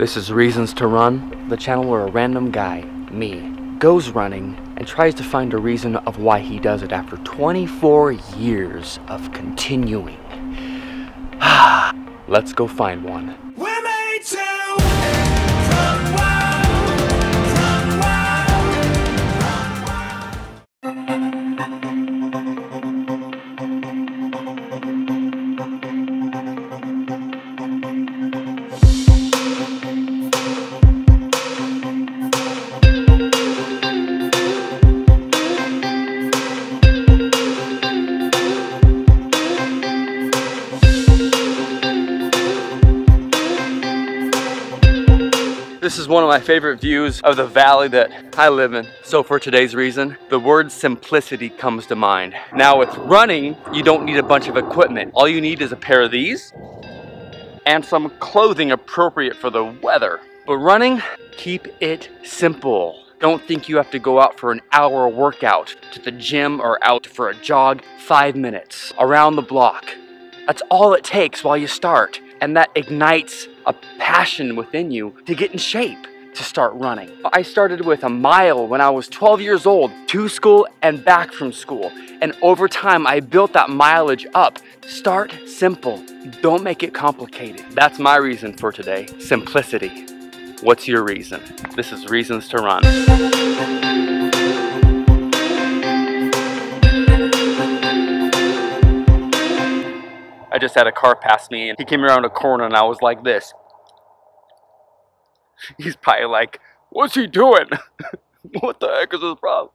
This is Reasons to Run, the channel where a random guy, me, goes running and tries to find a reason of why he does it after 24 years of continuing. Let's go find one. This is one of my favorite views of the valley that I live in. So for today's reason, the word simplicity comes to mind. Now with running, you don't need a bunch of equipment. All you need is a pair of these and some clothing appropriate for the weather. But running, keep it simple. Don't think you have to go out for an hour workout to the gym or out for a jog, five minutes around the block. That's all it takes while you start. And that ignites a passion within you to get in shape to start running. I started with a mile when I was 12 years old, to school and back from school. And over time, I built that mileage up. Start simple. Don't make it complicated. That's my reason for today simplicity. What's your reason? This is Reasons to Run. I just had a car pass me and he came around a corner and I was like this. He's probably like, what's he doing? what the heck is his problem?